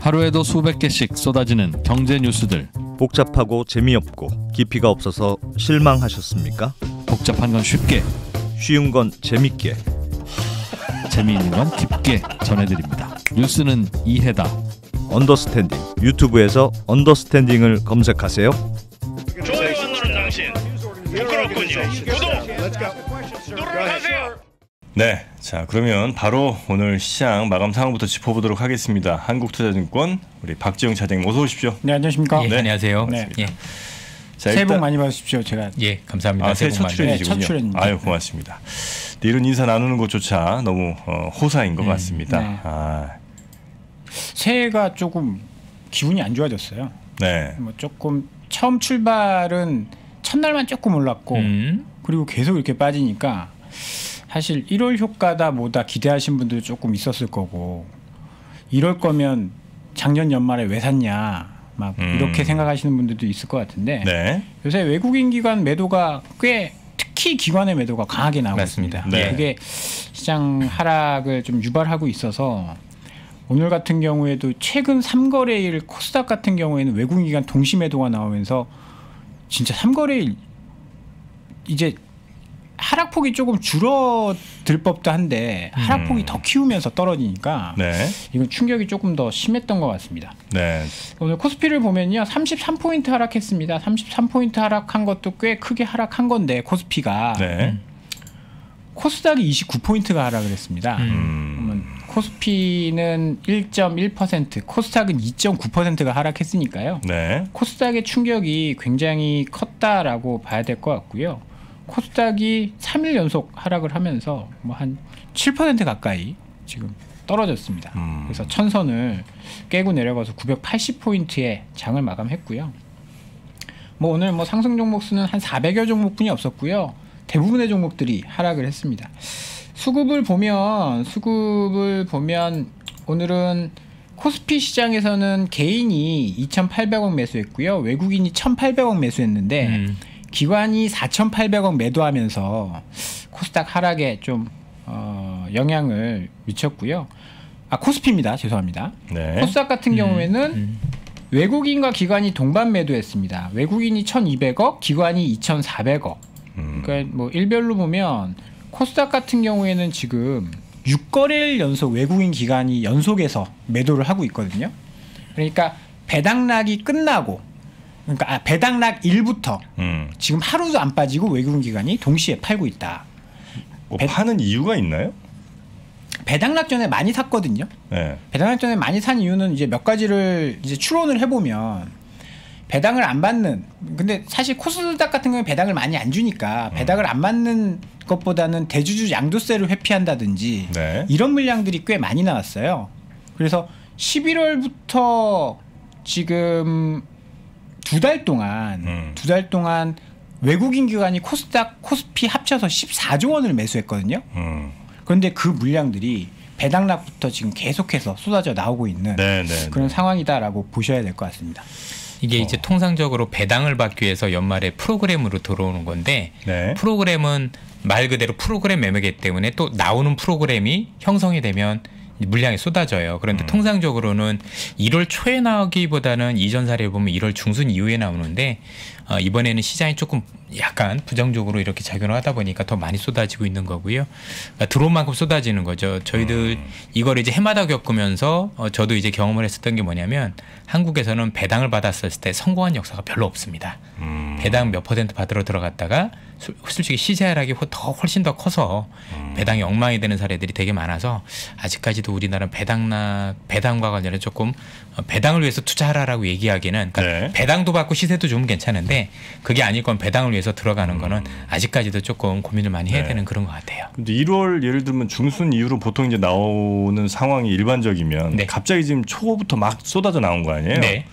하루에도 수백 개씩 쏟아지는 경제 뉴스들. 복잡하고 재미없고 깊이가 없어서 실망하셨습니까? 복잡한 건 쉽게, 쉬운 건 재밌게 재미있는 건 깊게 전해드립니다. 뉴스는 이해다. 언더스탠딩 유튜브에서 언더스탠딩을 검색하세요. 좋아요 안 누른 당신 부끄럽군요. 구독 누르세요. 네, 자 그러면 바로 오늘 시장 마감 상황부터 짚어보도록 하겠습니다. 한국투자증권 우리 박제영 차장님 어서 오십시오. 네 안녕하십니까. 예, 네. 안녕하세요. 네. 예, 자, 새해 복 많이 받으십시오. 제가 예, 감사합니다. 아, 새해 첫 출연이시군요. 네, 첫 출연입니다. 아유 고맙습니다. 네, 이런 인사 나누는 것조차 너무 어, 호사인 것 같습니다. 네. 아, 새해가 조금 기분이 안 좋아졌어요. 네, 뭐 조금 처음 출발은 첫날만 조금 올랐고 음, 그리고 계속 이렇게 빠지니까 사실 1월 효과다 뭐다 기대하신 분들 조금 있었을 거고 이럴 거면 작년 연말에 왜 샀냐 막 음. 이렇게 생각하시는 분들도 있을 것 같은데 네, 요새 외국인 기관 매도가 꽤 특히 기관의 매도가 강하게 나오고 맞습니다. 있습니다. 네. 그게 시장 하락을 좀 유발하고 있어서 오늘 같은 경우에도 최근 3거래일 코스닥 같은 경우에는 외국인 기관 동시 매도가 나오면서 진짜 3거래일 이제 하락폭이 조금 줄어들 법도 한데 하락폭이 음. 더 키우면서 떨어지니까 네, 이건 충격이 조금 더 심했던 것 같습니다. 네, 오늘 코스피를 보면요. 33포인트 하락했습니다. 33포인트 하락한 것도 꽤 크게 하락한 건데 코스피가 네, 코스닥이 29포인트가 하락을 했습니다. 음, 코스피는 1.1%, 코스닥은 2.9%가 하락했으니까요. 네, 코스닥의 충격이 굉장히 컸다라고 봐야 될 것 같고요. 코스닥이 3일 연속 하락을 하면서 뭐 한 7% 가까이 지금 떨어졌습니다. 음. 그래서 천선을 깨고 내려가서 980포인트에 장을 마감했고요. 뭐 오늘 뭐 상승 종목 수는 한 400여 종목뿐이 없었고요. 대부분의 종목들이 하락을 했습니다. 수급을 보면 수급을 보면 오늘은 코스피 시장에서는 개인이 2,800억 매수했고요. 외국인이 1,800억 매수했는데 음, 기관이 4,800억 매도하면서 코스닥 하락에 좀 어, 영향을 미쳤고요. 아 코스피입니다. 죄송합니다. 네, 코스닥 같은 경우에는 음. 외국인과 기관이 동반 매도했습니다. 외국인이 1,200억, 기관이 2,400억. 음, 그러니까 뭐 일별로 보면 코스닥 같은 경우에는 지금 6거래일 연속 외국인 기관이 연속해서 매도를 하고 있거든요. 그러니까 배당락이 끝나고 그러니까 아, 배당락 일부터 음, 지금 하루도 안 빠지고 외국인 기관이 동시에 팔고 있다. 뭐 배- 파는 이유가 있나요? 배당락 전에 많이 샀거든요. 네, 배당락 전에 많이 산 이유는 이제 몇 가지를 이제 추론을 해보면 배당을 안 받는 근데 사실 코스닥 같은 경우는 배당을 많이 안 주니까 배당을 안 받는 것보다는 대주주 양도세를 회피한다든지 네, 이런 물량들이 꽤 많이 나왔어요. 그래서 11월부터 지금 두 달 동안 음. 두달 동안 외국인 기관이 코스닥 코스피 합쳐서 14조 원을 매수했거든요. 음, 그런데 그 물량들이 배당락부터 지금 계속해서 쏟아져 나오고 있는 네, 네, 그런 네. 상황이다라고 보셔야 될 것 같습니다. 이게 이제 통상적으로 배당을 받기 위해서 연말에 프로그램으로 들어오는 건데 네, 프로그램은 말 그대로 프로그램 매매기 때문에 또 나오는 프로그램이 형성이 되면 물량이 쏟아져요. 그런데 음. 통상적으로는 1월 초에 나오기보다는 이전 사례를 보면 1월 중순 이후에 나오는데 어, 이번에는 시장이 조금 약간 부정적으로 이렇게 작용을 하다 보니까 더 많이 쏟아지고 있는 거고요. 그러니까 들어온 만큼 쏟아지는 거죠. 저희들 음. 이걸 이제 해마다 겪으면서 어, 저도 이제 경험을 했었던 게 뭐냐면 한국에서는 배당을 받았을 때 성공한 역사가 별로 없습니다. 음, 배당 몇 퍼센트 받으러 들어갔다가 수- 솔직히 시세 하락이 호- 더 훨씬 더 커서 음. 배당이 엉망이 되는 사례들이 되게 많아서 아직까지도 우리나라 배당나 배당과 관련해 조금 어, 배당을 위해서 투자하라라고 얘기하기는 그러니까 네. 배당도 받고 시세도 좀 괜찮은데 그게 아닐 건 배당을 위해서 들어가는 거는 아직까지도 조금 고민을 많이 해야 음. 네. 되는 그런 것 같아요. 근데 1월 예를 들면 중순 이후로 보통 이제 나오는 상황이 일반적이면 네. 갑자기 지금 초부터 막 쏟아져 나온 거 아니에요? 네.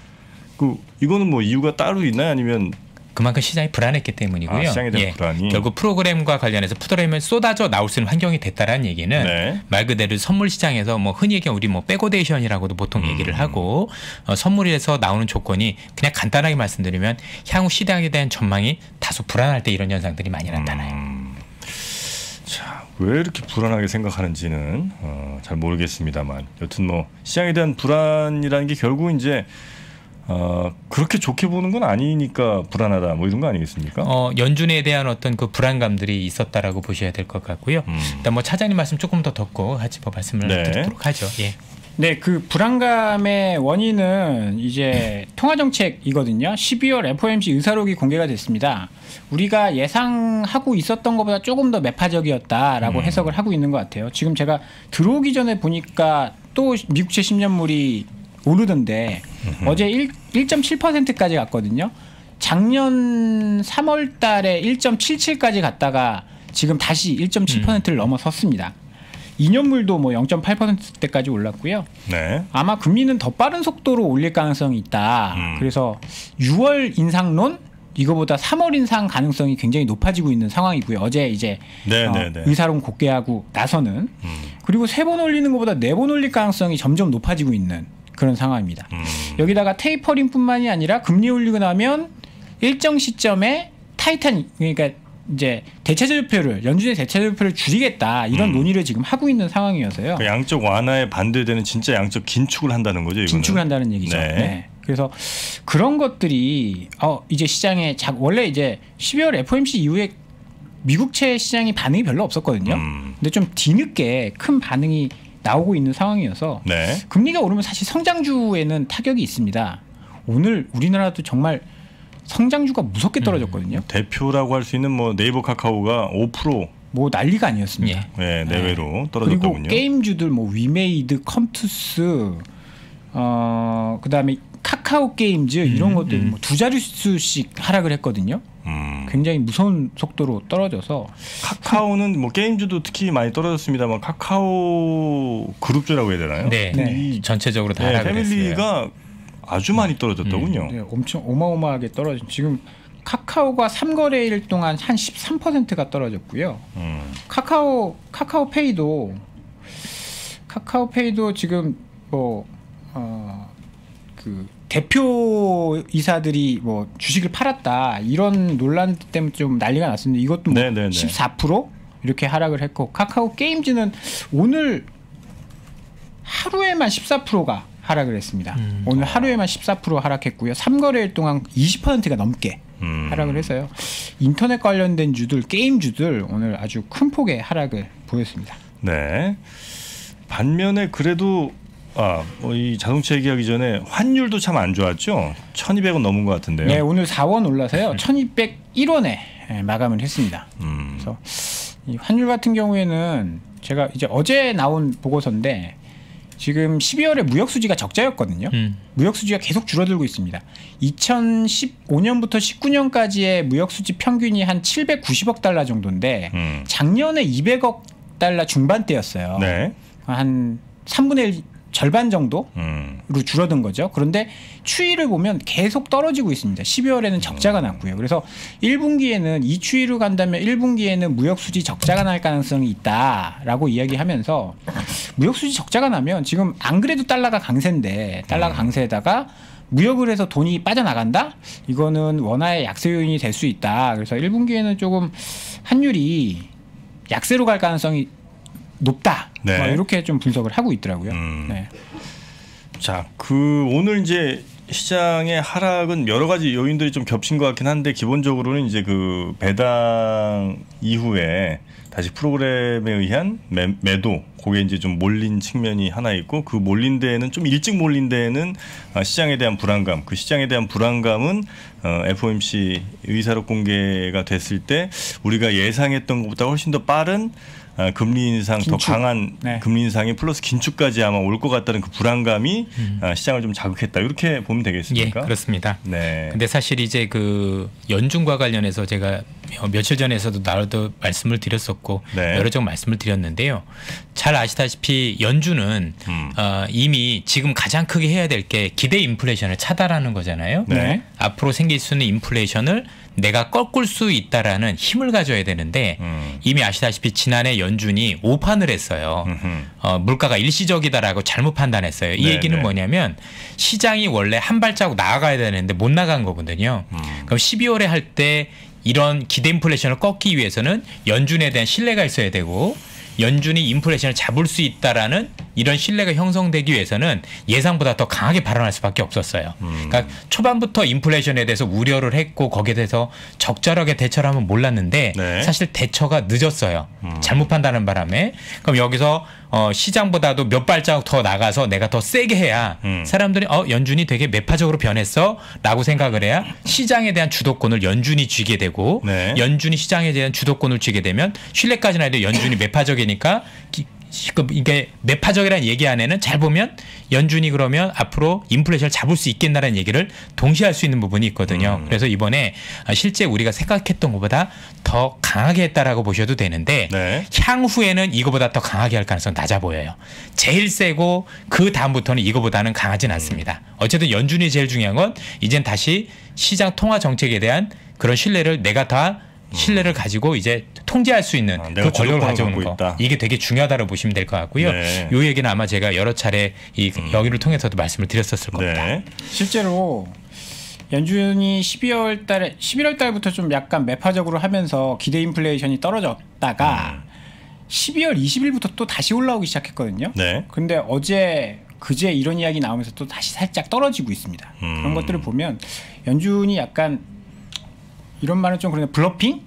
그 이거는 뭐 이유가 따로 있나요? 아니면 그만큼 시장이 불안했기 때문이고요. 예. 아, 시장에 대한 불안이. 결국 프로그램과 관련해서 프로그램을 쏟아져 나올 수 있는 환경이 됐다라는 얘기는 네. 말 그대로 선물 시장에서 뭐 흔히 얘기하는 우리 뭐 backwardation이라고도 보통 음. 얘기를 하고 어, 선물에서 나오는 조건이 그냥 간단하게 말씀드리면 향후 시장에 대한 전망이 다소 불안할 때 이런 현상들이 많이 나타나요. 음. 자, 왜 이렇게 불안하게 생각하는지는 어, 잘 모르겠습니다만 여튼 뭐 시장에 대한 불안이라는 게 결국 이제 어, 그렇게 좋게 보는 건 아니니까 불안하다 뭐 이런 거 아니겠습니까? 어, 연준에 대한 어떤 그 불안감들이 있었다라고 보셔야 될 것 같고요. 음. 일단 뭐 차장님 말씀 조금 더 듣고 같이 뭐 말씀을 네. 드리도록 하죠. 예. 네, 그 불안감의 원인은 이제 통화 정책이거든요. 12월 FOMC 의사록이 공개가 됐습니다. 우리가 예상하고 있었던 것보다 조금 더 매파적이었다라고 해석을 하고 있는 것 같아요. 지금 제가 들어오기 전에 보니까 또 미국채 10년물이 오르던데 어제 1, 1.7%까지 갔거든요. 작년 3월 달에 1.77까지 갔다가 지금 다시 1.7%를 넘어섰습니다. 2년물도 뭐 0.8%대까지 올랐고요. 네. 아마 금리는 더 빠른 속도로 올릴 가능성이 있다. 음. 그래서 6월 인상론 이거보다 3월 인상 가능성이 굉장히 높아지고 있는 상황이고요. 어제 이제 네, 어, 네, 네. 의사론 곡개하고 나서는 음. 그리고 세 번 올리는 것보다 네 번 올릴 가능성이 점점 높아지고 있는 그런 상황입니다. 음. 여기다가 테이퍼링뿐만이 아니라 금리 올리고 나면 일정 시점에 타이탄 그러니까 이제 대체제표를 연준의 대체제표를 줄이겠다 이런 음. 논의를 지금 하고 있는 상황이어서요. 그 양적 완화에 반대되는 진짜 양적 긴축을 한다는 거죠. 이거는. 진축을 한다는 얘기죠. 네. 네. 그래서 그런 것들이 어 이제 시장에 자, 원래 이제 12월 FOMC 이후에 미국채 시장이 반응이 별로 없었거든요. 음. 근데 좀 뒤늦게 큰 반응이 나오고 있는 상황이어서 네. 금리가 오르면 사실 성장주에는 타격이 있습니다. 오늘 우리나라도 정말 성장주가 무섭게 떨어졌거든요. 대표라고 할 수 있는 뭐 네이버 카카오가 5%뭐 난리가 아니었습니다. 예. 네, 내외로 그리고 떨어졌더군요. 게임주들 뭐 위메이드, 컴투스, 어 그다음에 카카오 게임즈 이런 것들 뭐두 자릿수씩 하락을 했거든요. 음. 굉장히 무서운 속도로 떨어져서 카카오는 뭐 게임주도 특히 많이 떨어졌습니다만 카카오 그룹주라고 해야 되나요? 네. 네. 이 전체적으로 다 네, 하락을 했어요. 패밀리가 아주 많이 떨어졌더군요. 네, 엄청 어마어마하게 떨어진 지금 카카오가 3거래일 동안 한 13%가 떨어졌고요. 음. 카카오 카카오페이도 카카오페이도 지금 뭐, 뭐어그 대표 이사들이 뭐 주식을 팔았다 이런 논란 때문에 좀 난리가 났습니다. 이것도 뭐 네네네. 14% 이렇게 하락을 했고 카카오 게임즈는 오늘 하루에만 14%가 하락을 했습니다. 음. 오늘 하루에만 14% 하락했고요. 3거래일 동안 20%가 넘게 음. 하락을 해서요. 인터넷 관련된 주들, 게임 주들 오늘 아주 큰 폭의 하락을 보였습니다. 네. 반면에 그래도 아, 뭐이 자동차 얘기하기 전에 환율도 참 안 좋았죠. 1,200원 넘은 것 같은데요. 네, 오늘 4원 올라서요. 1201원에 마감을 했습니다. 음. 그래서 이 환율 같은 경우에는 제가 이제 어제 나온 보고서인데 지금 12월에 무역 수지가 적자였거든요. 음. 무역 수지가 계속 줄어들고 있습니다. 2015년부터 19년까지의 무역 수지 평균이 한 790억 달러 정도인데 음. 작년에 200억 달러 중반대였어요. 네. 한 3분의 1 절반 정도 음. 로 줄어든 거죠. 그런데 추이를 보면 계속 떨어지고 있습니다. 12월에는 적자가 났고요. 그래서 1분기에는 이 추이로 간다면 1분기에는 무역 수지 적자가 날 가능성이 있다라고 이야기하면서 무역 수지 적자가 나면 지금 안 그래도 달러가 강세인데 달러가 강세에다가 무역을 해서 돈이 빠져나간다? 이거는 원화의 약세 요인이 될 수 있다. 그래서 1분기에는 조금 환율이 약세로 갈 가능성이 높다. 네. 뭐 이렇게 좀 분석을 하고 있더라고요. 음. 네. 자, 그 오늘 이제 시장의 하락은 여러 가지 요인들이 좀 겹친 것 같긴 한데 기본적으로는 이제 그 배당 이후에 다시 프로그램에 의한 매, 매도 그게 이제 좀 몰린 측면이 하나 있고 그 몰린 데에는 좀 일찍 몰린 데에는 아, 시장에 대한 불안감 그 시장에 대한 불안감은 어, FOMC 의사록 공개가 됐을 때 우리가 예상했던 것보다 훨씬 더 빠른 아, 금리 인상 더 긴축. 강한 네. 금리 인상이 플러스 긴축까지 아마 올 것 같다는 그 불안감이 아, 시장을 좀 자극했다 이렇게 보면 예, 되겠습니까? 그렇습니다. 네. 근데 사실 이제 그 연준과 관련해서 제가 어, 며칠 전에서도 나도 말씀을 드렸었고 네. 여러 정 말씀을 드렸는데요. 잘 아시다시피 연준은 음. 어, 이미 지금 가장 크게 해야 될 게 기대 인플레이션을 차단하는 거잖아요. 네. 앞으로 생길 수 있는 인플레이션을 내가 꺾을 수 있다라는 힘을 가져야 되는데 음. 이미 아시다시피 지난해 연준이 오판을 했어요. 음흠. 어, 물가가 일시적이다라고 잘못 판단했어요. 이 네, 얘기는 네. 뭐냐면 시장이 원래 한 발자국 나아가야 되는데 못 나간 거거든요. 음. 그럼 12월에 할 때 이런 기대 인플레이션을 꺾기 위해서는 연준에 대한 신뢰가 있어야 되고 연준이 인플레이션을 잡을 수 있다라는 이런 신뢰가 형성되기 위해서는 예상보다 더 강하게 발언할 수밖에 없었어요. 그러니까 초반부터 인플레이션에 대해서 우려를 했고 거기에 대해서 적절하게 대처를 하면 몰랐는데 네. 사실 대처가 늦었어요. 잘못 판단한 바람에 그럼 여기서 어, 시장보다도 몇 발자국 더 나가서 내가 더 세게 해야 음. 사람들이 어 연준이 되게 매파적으로 변했어라고 생각을 해야 시장에 대한 주도권을 연준이 쥐게 되고 네. 연준이 시장에 대한 주도권을 쥐게 되면 신뢰까지는 해도 연준이 매파적이니까 기- 그 이게 매파적이라는 얘기 안에는 잘 보면 연준이 그러면 앞으로 인플레이션을 잡을 수 있겠나라는 얘기를 동시에 할 수 있는 부분이 있거든요. 음. 그래서 이번에 아, 실제 우리가 생각했던 것보다 더 강하게 했다라고 보셔도 되는데 네. 향후에는 이거보다 더 강하게 할 가능성 낮아 보여요. 제일 세고 그 다음부터는 이거보다는 강하진 않습니다. 어쨌든 연준이 제일 중요한 건 이젠 다시 시장 통화 정책에 대한 그런 신뢰를 내가 다 신뢰를 가지고 이제 통제할 수 있는 아, 그 권력을 가져오는 거 있다. 이게 되게 중요하다고 보시면 될 것 같고요. 네. 요 얘기는 아마 제가 여러 차례 이 여기를 통해서도 말씀을 드렸었을 겁니다. 네. 실제로 연준이 12월 달에 11월 달부터 좀 약간 매파적으로 하면서 기대 인플레이션이 떨어졌다가 12월 20일부터 또 다시 올라오기 시작했거든요. 네. 근데 어제 그제 이런 이야기 나오면서 또 다시 살짝 떨어지고 있습니다. 음. 그런 것들을 보면 연준이 약간 이런 말은 좀 그런데 bluffing?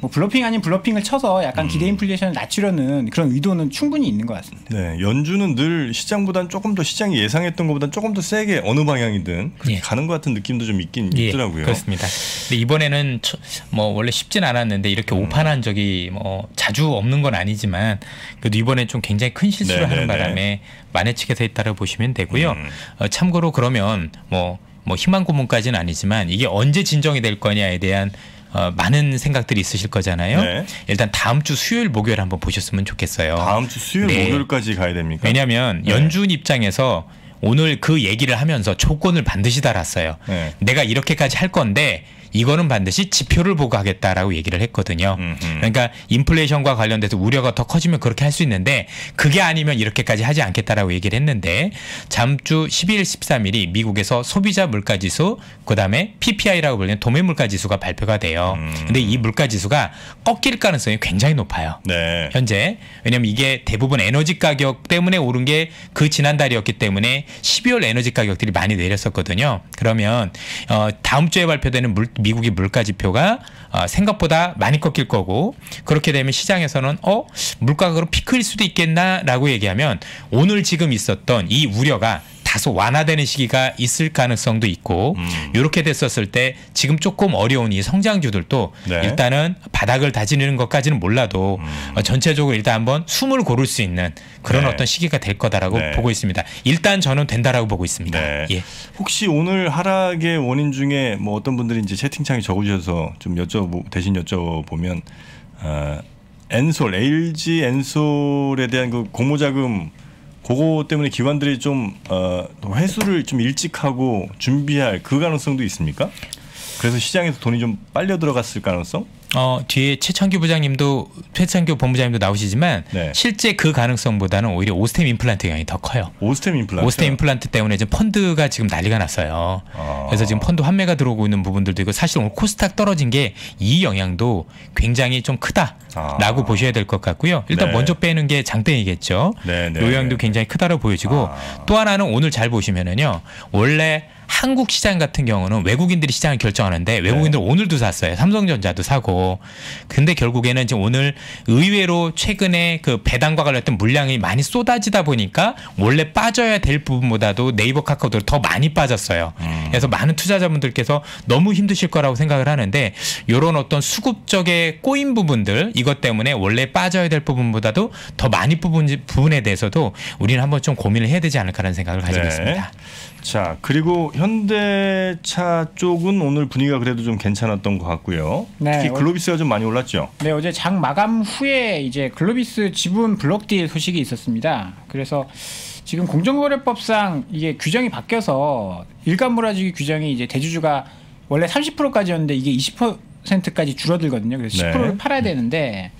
뭐 bluffing 아닌 bluffing을 쳐서 약간 음. 기대 인플레이션을 낮추려는 그런 의도는 충분히 있는 것 같습니다. 네, 연준은 늘 시장보단 조금 더 시장이 예상했던 것보다 조금 더 세게 어느 방향이든 그렇게 예. 가는 것 같은 느낌도 좀 있긴 예, 있더라고요. 그렇습니다. 근데 이번에는 처- 뭐 원래 쉽진 않았는데 이렇게 음. 오판한 적이 뭐 자주 없는 건 아니지만 그래도 이번에 좀 굉장히 큰 실수를 네, 하는 네, 바람에 만회 측에서 했다고 보시면 되고요. 음. 어, 참고로 그러면 뭐 뭐 희망 고문까지는 아니지만 이게 언제 진정이 될 거냐에 대한 어, 많은 생각들이 있으실 거잖아요. 네. 일단 다음 주 수요일 목요일 한번 보셨으면 좋겠어요. 다음 주 수요일 네. 목요일까지 가야 됩니까? 왜냐하면 네. 연준 입장에서 오늘 그 얘기를 하면서 조건을 반드시 달았어요. 네. 내가 이렇게까지 할 건데 이거는 반드시 지표를 보고 하겠다라고 얘기를 했거든요. 음, 음. 그러니까 인플레이션과 관련돼서 우려가 더 커지면 그렇게 할 수 있는데 그게 아니면 이렇게까지 하지 않겠다라고 얘기를 했는데 다음 주 12일, 13일이 미국에서 소비자 물가 지수, 그다음에 PPI라고 불리는 도매 물가 지수가 발표가 돼요. 음. 근데 이 물가 지수가 꺾일 가능성이 굉장히 높아요. 네. 현재 왜냐면 이게 대부분 에너지 가격 때문에 오른 게 그 지난달이었기 때문에 12월 에너지 가격들이 많이 내렸었거든요. 그러면 어 다음 주에 발표되는 물, 미국의 물가 지표가 어 생각보다 많이 꺾일 거고 그렇게 되면 시장에서는 어 물가가 그럼 피크일 수도 있겠나라고 얘기하면 오늘 지금 있었던 이 우려가 다소 완화되는 시기가 있을 가능성도 있고 음. 이렇게 됐었을 때 지금 조금 어려운 이 성장주들도 네. 일단은 바닥을 다지는 것까지는 몰라도 어, 전체적으로 일단 한번 숨을 고를 수 있는 그런 네. 어떤 시기가 될 거다라고 네. 보고 있습니다. 일단 저는 된다라고 보고 있습니다. 네. 예. 혹시 오늘 하락의 원인 중에 뭐 어떤 분들이 이제 채팅창에 적어주셔서 좀 여쭤보 대신 여쭤보면 어, 엔솔 LG 엔솔에 대한 그 공모자금 그거 때문에 기관들이 좀 어, 회수를 좀 일찍 하고 준비할 그 가능성도 있습니까? 그래서 시장에서 돈이 좀 빨려 들어갔을 가능성? 어, 뒤에 최창규 부장님도 최창규 본부장님도 나오시지만 네. 실제 그 가능성보다는 오히려 오스템 임플란트 영향이 더 커요. 오스템 임플란트. 오스템 임플란트 때문에 지금 펀드가 지금 난리가 났어요. 아. 그래서 지금 펀드 환매가 들어오고 있는 부분들도 있고 사실 오늘 코스닥 떨어진 게 이 영향도 굉장히 좀 크다라고 아. 보셔야 될 것 같고요. 일단 네. 먼저 빼는 게 장땡이겠죠. 네, 네, 요 영향도 네. 굉장히 크다고 보여지고 아. 또 하나는 오늘 잘 보시면은요. 원래 한국 시장 같은 경우는 외국인들이 시장을 결정하는데 외국인들 네. 오늘도 샀어요. 삼성전자도 사고. 근데 결국에는 지금 오늘 의외로 최근에 그 배당과 관련된 물량이 많이 쏟아지다 보니까 원래 빠져야 될 부분보다도 네이버 카카오도 더 많이 빠졌어요. 음. 그래서 많은 투자자분들께서 너무 힘드실 거라고 생각을 하는데 이런 어떤 수급적에 꼬인 부분들 이것 때문에 원래 빠져야 될 부분보다도 더 많이 부분 부분에 대해서도 우리는 한번 좀 고민을 해야 되지 않을까라는 생각을 가지고 네. 있습니다. 자 그리고 현대차 쪽은 오늘 분위기가 그래도 좀 괜찮았던 것 같고요. 네, 특히 어- 글로비스가 좀 많이 올랐죠. 네, 어제 장 마감 후에 이제 글로비스 지분 블록딜 소식이 있었습니다. 그래서 지금 공정거래법상 이게 규정이 바뀌어서 일감 몰아주기 규정이 이제 대주주가 원래 30%까지였는데 이게 20%까지 줄어들거든요. 그래서 네. 10%를 팔아야 되는데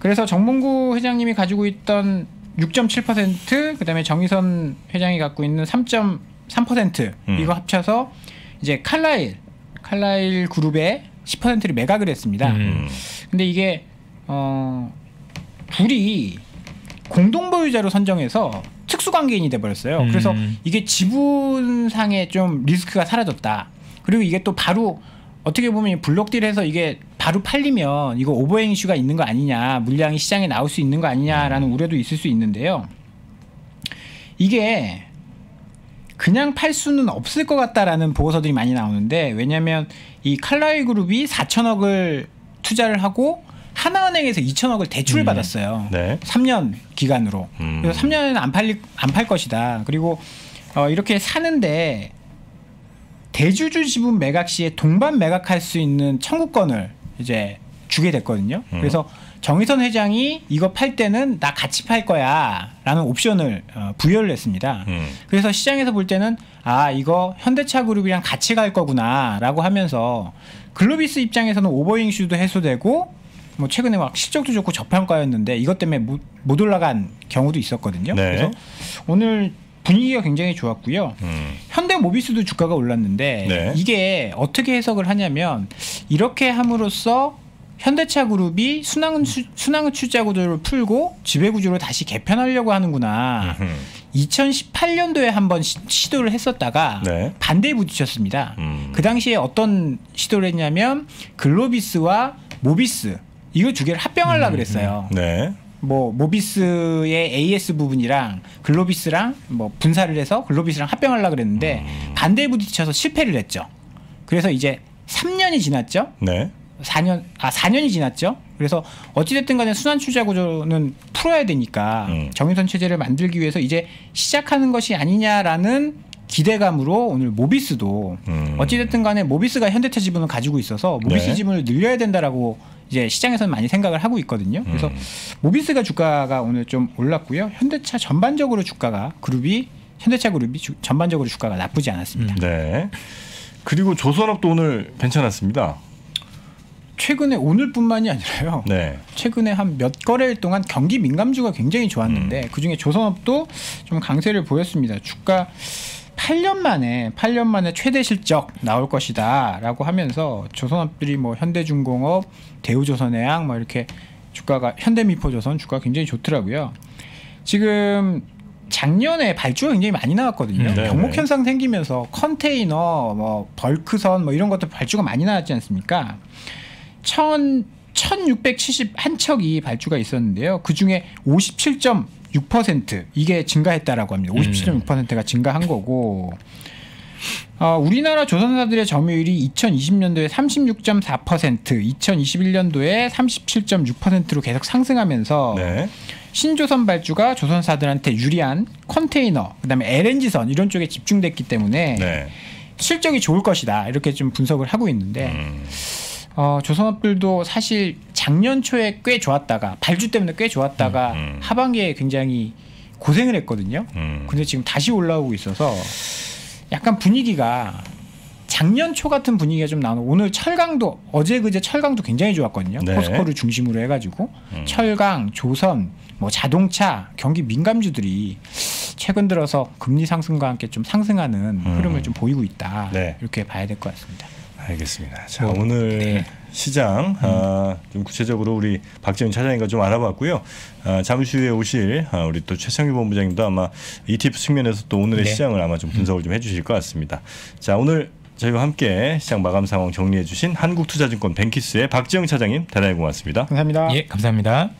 그래서 정몽구 회장님이 가지고 있던 6.7% 그다음에 정의선 회장이 갖고 있는 3.3% 음. 이거 합쳐서 이제 칼라일 칼라일 그룹의 10%를 매각을 했습니다. 음. 근데 이게 어 둘이 공동 보유자로 선정해서 특수 관계인이 돼 버렸어요. 음. 그래서 이게 지분상의 좀 리스크가 사라졌다. 그리고 이게 또 바로 어떻게 보면 블록딜해서 이게 바로 팔리면 이거 오버행 이슈가 있는 거 아니냐, 물량이 시장에 나올 수 있는 거 아니냐라는 우려도 있을 수 있는데요. 이게 그냥 팔 수는 없을 것 같다라는 보고서들이 많이 나오는데 왜냐하면 이 칼라이 그룹이 4천억을 투자를 하고 하나은행에서 2천억을 대출을 음. 받았어요. 네. 3년 기간으로. 음. 그래서 3년에는 안 팔릴 안 팔 것이다. 그리고 어, 이렇게 사는데 대주주 지분 매각 시에 동반 매각할 수 있는 청구권을 이제 주게 됐거든요. 음. 그래서 정의선 회장이 이거 팔 때는 나 같이 팔 거야 라는 옵션을 어, 부여를 했습니다. 음. 그래서 시장에서 볼 때는 아 이거 현대차 그룹이랑 같이 갈 거구나 라고 하면서 글로비스 입장에서는 오버잉 슈도 해소되고 뭐 최근에 막 실적도 좋고 저평가였는데 이것 때문에 못, 못 올라간 경우도 있었거든요. 네. 그래서 오늘 분위기가 굉장히 좋았고요. 음. 현대 모비스도 주가가 올랐는데 네. 이게 어떻게 해석을 하냐면 이렇게 함으로써 현대차 그룹이 순환 순환 투자 구조를 풀고 지배 구조를 다시 개편하려고 하는구나. 음. 2018년도에 한번 시- 시도를 했었다가 네. 반대에 부딪혔습니다. 음. 그 당시에 어떤 시도를 했냐면 글로비스와 모비스 이거 두 개를 합병하려고 그랬어요. 네. 뭐 모비스의 AS 부분이랑 글로비스랑 뭐 분사를 해서 글로비스랑 합병하려고 그랬는데 반대에 부딪혀서 실패를 했죠. 그래서 이제 3년이 지났죠. 네. 4년 아 4년이 지났죠. 그래서 어찌 됐든 간에 순환 투자 구조는 풀어야 되니까 음. 정유선 체제를 만들기 위해서 이제 시작하는 것이 아니냐라는 기대감으로 오늘 모비스도 음. 어찌 됐든 간에 모비스가 현대차 지분을 가지고 있어서 모비스 네. 지분을 늘려야 된다라고 이제 시장에서는 많이 생각을 하고 있거든요. 그래서 음. 모비스가 주가가 오늘 좀 올랐고요. 현대차 전반적으로 주가가 그룹이 현대차 그룹이 주- 전반적으로 주가가 나쁘지 않았습니다. 네. 그리고 조선업도 오늘 괜찮았습니다. 최근에 오늘뿐만이 아니라요. 네. 최근에 한 몇 거래일 동안 경기 민감주가 굉장히 좋았는데 음. 그중에 조선업도 좀 강세를 보였습니다. 주가 8년 만에 8년 만에 최대 실적 나올 것이다라고 하면서 조선업들이 뭐 현대중공업, 대우조선해양 뭐 이렇게 주가가 현대미포조선 주가 가 굉장히 좋더라고요. 지금 작년에 발주가 굉장히 많이 나왔거든요. 음, 네네. 병목 현상 생기면서 컨테이너, 뭐 벌크선 뭐 이런 것들 발주가 많이 나왔지 않습니까? 천 1671척이 발주가 있었는데요. 그 중에 57.6% 이게 증가했다라고 합니다. 57.6%가 증가한 거고 어, 우리나라 조선사들의 점유율이 2020년도에 36.4%, 2021년도에 37.6%로 계속 상승하면서 네. 신조선 발주가 조선사들한테 유리한 컨테이너, 그다음에 LNG선 이런 쪽에 집중됐기 때문에 네. 실적이 좋을 것이다 이렇게 좀 분석을 하고 있는데 음. 어, 조선업들도 사실 작년 초에 꽤 좋았다가 발주 때문에 꽤 좋았다가 음, 음. 하반기에 굉장히 고생을 했거든요. 음. 근데 지금 다시 올라오고 있어서 약간 분위기가 작년 초 같은 분위기가 좀 나오는 오늘 철강도 어제 그제 철강도 굉장히 좋았거든요. 네. 포스코를 중심으로 해가지고 음. 철강, 조선, 뭐 자동차, 경기 민감주들이 최근 들어서 금리 상승과 함께 좀 상승하는 흐름을 좀 보이고 있다. 음. 네. 이렇게 봐야 될 것 같습니다. 알겠습니다. 자 뭐, 오늘 네. 시장 아, 좀 구체적으로 우리 박재훈 차장님과 좀 알아봤고요. 아, 잠시 후에 오실 아, 우리 또 최성규 본부장님도 아마 ETF 측면에서 또 오늘의 네. 시장을 아마 좀 분석을 좀 해주실 것 같습니다. 자 오늘 저희와 함께 시장 마감 상황 정리해 주신 한국투자증권 뱅키스의 박재영 차장님 대단히 고맙습니다. 감사합니다. 예, 감사합니다.